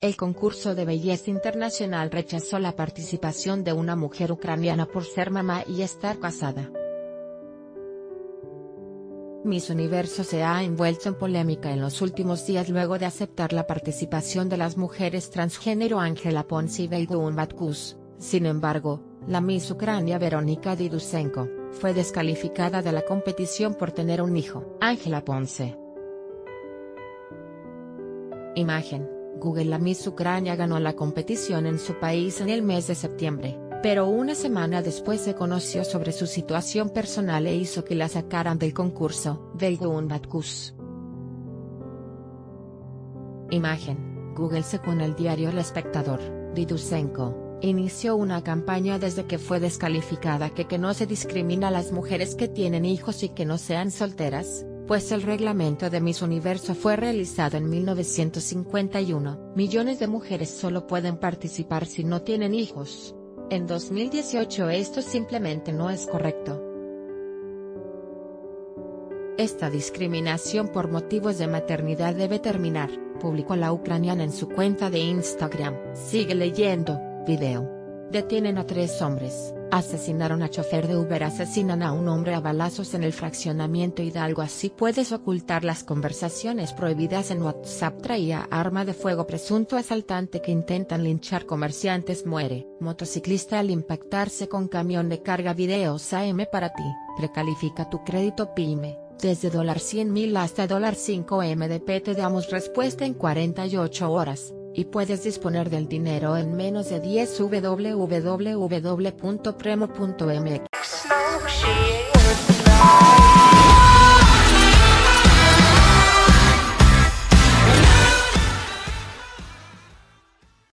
el concurso de belleza internacional rechazó la participación de una mujer ucraniana por ser mamá y estar casada. Miss Universo se ha envuelto en polémica en los últimos días luego de aceptar la participación de las mujeres transgénero Angela Ponce y Beidun Batkus. Sin embargo, la Miss Ucrania Verónica Didusenko, fue descalificada de la competición por tener un hijo. Ángela Ponce. Imagen, Google Miss Ucrania ganó la competición en su país en el mes de septiembre, pero una semana después se conoció sobre su situación personal e hizo que la sacaran del concurso. Belgun Batkus. Imagen, Google según el diario El Espectador, Didusenko inició una campaña desde que fue descalificada que que no se discrimina a las mujeres que tienen hijos y que no sean solteras, pues el reglamento de Miss Universo fue realizado en 1951. Millones de mujeres solo pueden participar si no tienen hijos. En 2018 esto simplemente no es correcto. Esta discriminación por motivos de maternidad debe terminar, publicó la ucraniana en su cuenta de Instagram. Sigue leyendo. Video. Detienen a tres hombres, asesinaron a chofer de Uber asesinan a un hombre a balazos en el fraccionamiento Hidalgo. Así puedes ocultar las conversaciones prohibidas en WhatsApp. Traía arma de fuego presunto asaltante que intentan linchar comerciantes. Muere, motociclista al impactarse con camión de carga videos AM para ti, precalifica tu crédito PYME, desde $100,000 hasta $5 MDP te damos respuesta en 48 horas y puedes disponer del dinero en menos de 10 www.premo.mx.